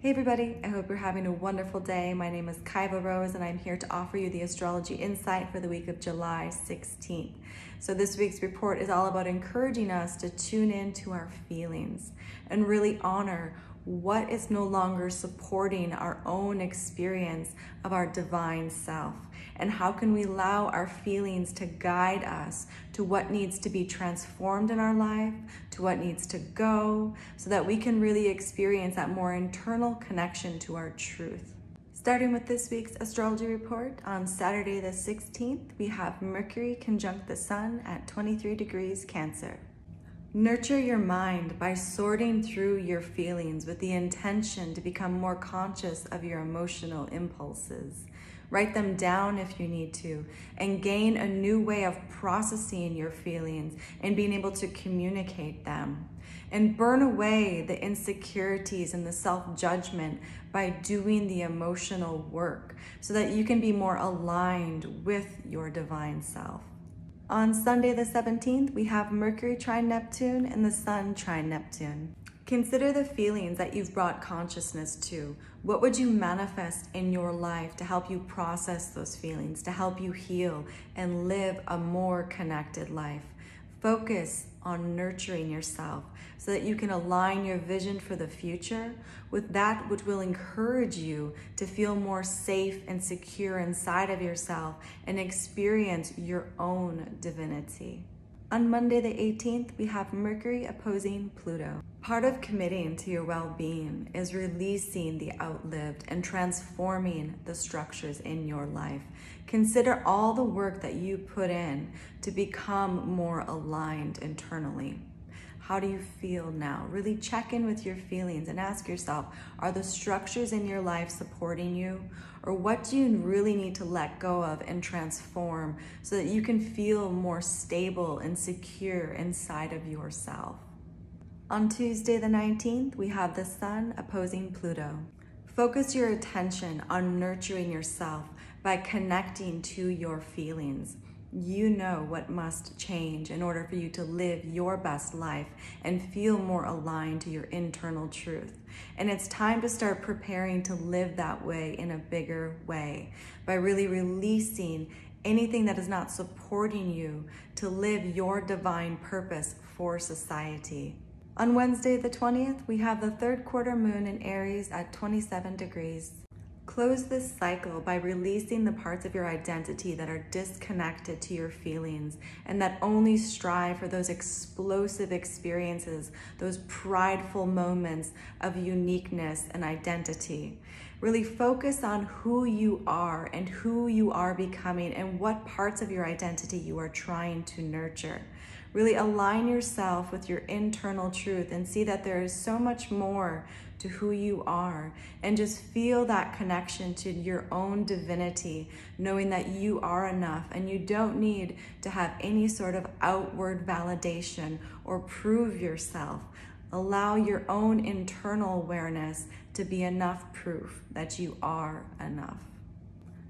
Hey everybody, I hope you're having a wonderful day. My name is Kaiva Rose and I'm here to offer you the astrology insight for the week of July 16th. So this week's report is all about encouraging us to tune in to our feelings and really honor what is no longer supporting our own experience of our divine self? And how can we allow our feelings to guide us to what needs to be transformed in our life, to what needs to go, so that we can really experience that more internal connection to our truth? Starting with this week's astrology report, on Saturday the 16th, we have Mercury conjunct the Sun at 23 degrees Cancer. Nurture your mind by sorting through your feelings with the intention to become more conscious of your emotional impulses. Write them down if you need to, and gain a new way of processing your feelings and being able to communicate them. And burn away the insecurities and the self judgment by doing the emotional work so that you can be more aligned with your divine self. On Sunday the 17th, we have Mercury trine Neptune and the Sun trine Neptune. Consider the feelings that you've brought consciousness to. What would you manifest in your life to help you process those feelings, to help you heal and live a more connected life? Focus on nurturing yourself so that you can align your vision for the future with that which will encourage you to feel more safe and secure inside of yourself and experience your own divinity. On Monday, the 18th, we have Mercury opposing Pluto. Part of committing to your well being is releasing the outlived and transforming the structures in your life. Consider all the work that you put in to become more aligned internally. How do you feel now? Really check in with your feelings and ask yourself are the structures in your life supporting you? Or what do you really need to let go of and transform so that you can feel more stable and secure inside of yourself? On Tuesday, the 19th, we have the Sun opposing Pluto. Focus your attention on nurturing yourself by connecting to your feelings you know what must change in order for you to live your best life and feel more aligned to your internal truth. And it's time to start preparing to live that way in a bigger way by really releasing anything that is not supporting you to live your divine purpose for society. On Wednesday, the 20th, we have the third quarter moon in Aries at 27 degrees. Close this cycle by releasing the parts of your identity that are disconnected to your feelings and that only strive for those explosive experiences, those prideful moments of uniqueness and identity. Really focus on who you are and who you are becoming and what parts of your identity you are trying to nurture. Really align yourself with your internal truth and see that there is so much more to who you are and just feel that connection to your own divinity, knowing that you are enough and you don't need to have any sort of outward validation or prove yourself. Allow your own internal awareness to be enough proof that you are enough.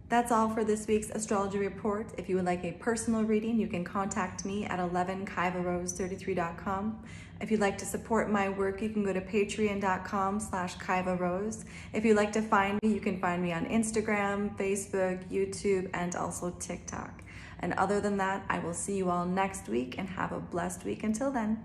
That's all for this week's astrology report. If you would like a personal reading, you can contact me at 11kaivarose33.com. If you'd like to support my work, you can go to patreon.com slash kaivarose. If you'd like to find me, you can find me on Instagram, Facebook, YouTube, and also TikTok. And other than that, I will see you all next week and have a blessed week until then.